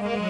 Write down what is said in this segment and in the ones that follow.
Mm-hmm.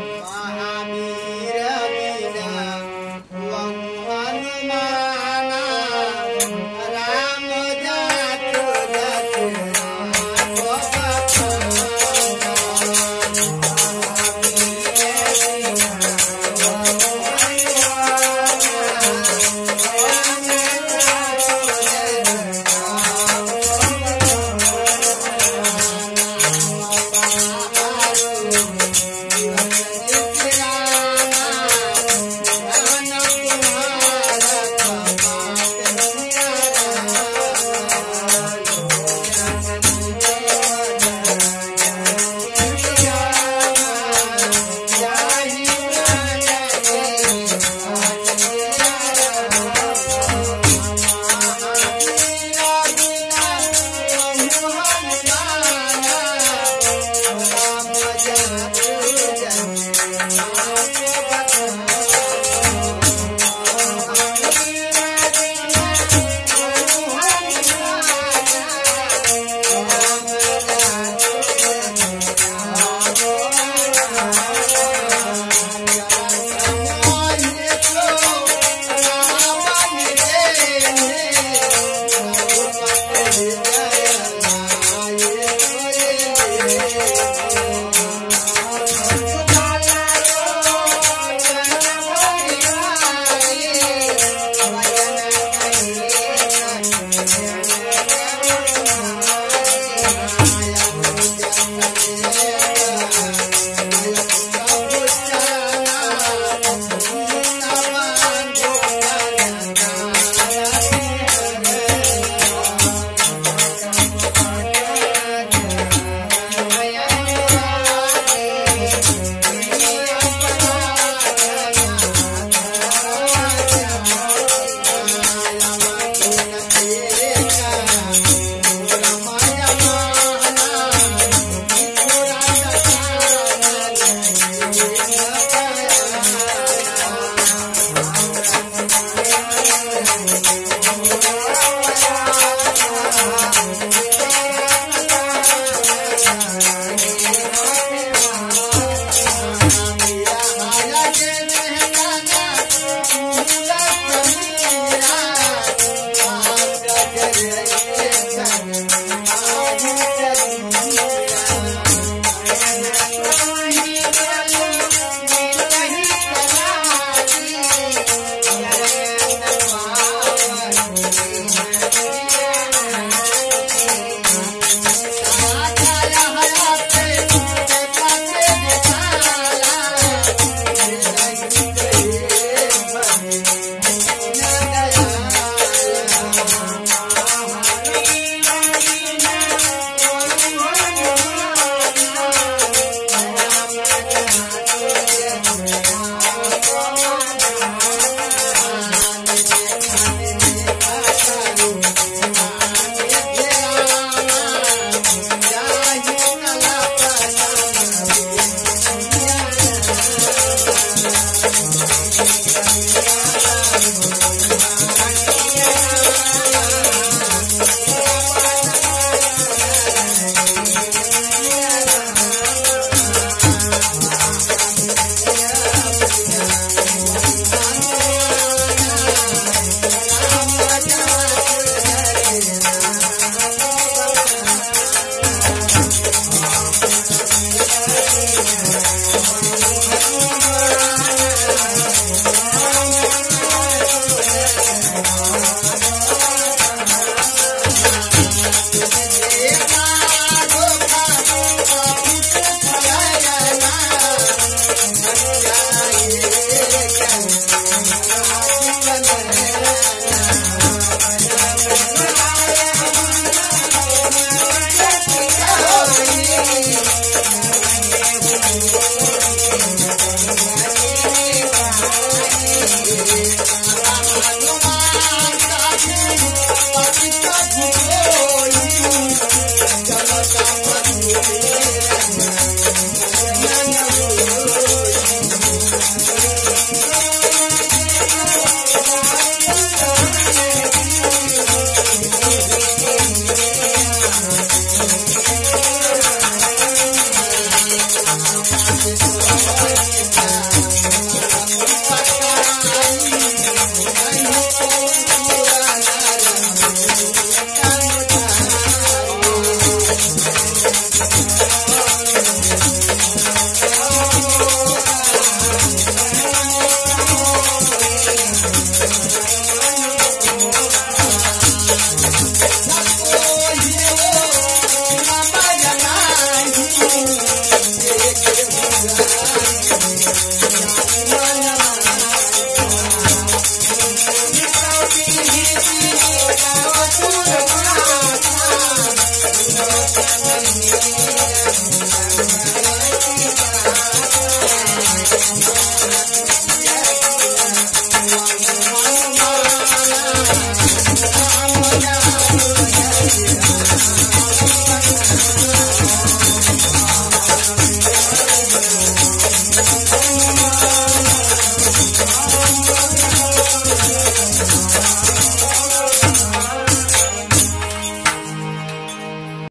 Música Thank